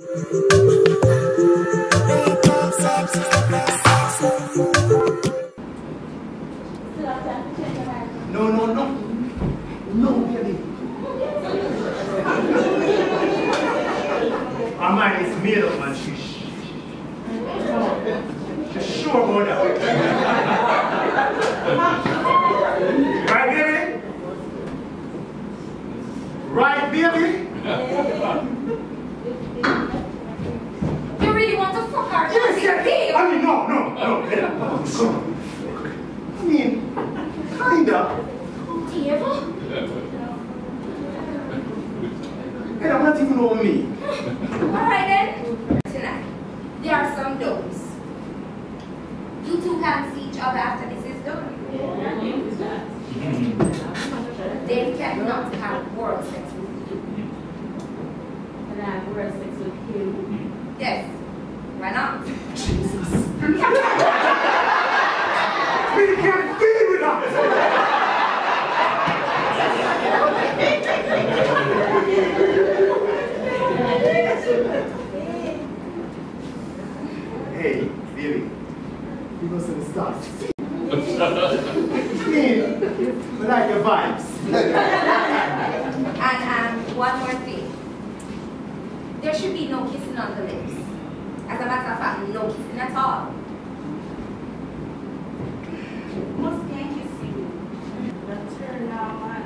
No, no, no. No, baby. Our mind is made up, man. She, she, she's sure about that. right, baby? Right, baby? No, no. Ella, come on. I mean, kinda. Dave? Ella, what even know me? Alright then. Tonight, there are some doors. You two can see each other after this is done. They cannot have oral sex with you. And I have oral sex with him. Yes. Why not? We can't deal with that. Hey, baby. You know some stuff. Me, I like your vibes. And um, one more thing. There should be no kissing on the lips. As a matter of fact, no kissing at all. Must be kiss you. But turn on.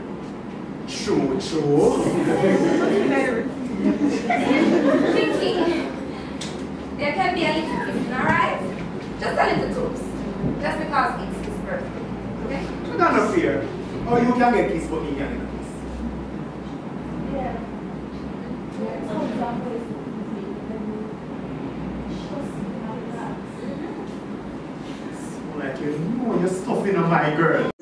True, true. Thinking. Can be a little kissing, alright? Just a little toast. Just because it's his birthday. Okay? You got no fear. Oh, you can get kiss, but me can't get kiss. Yeah. Like you know you're stuffing on my girl.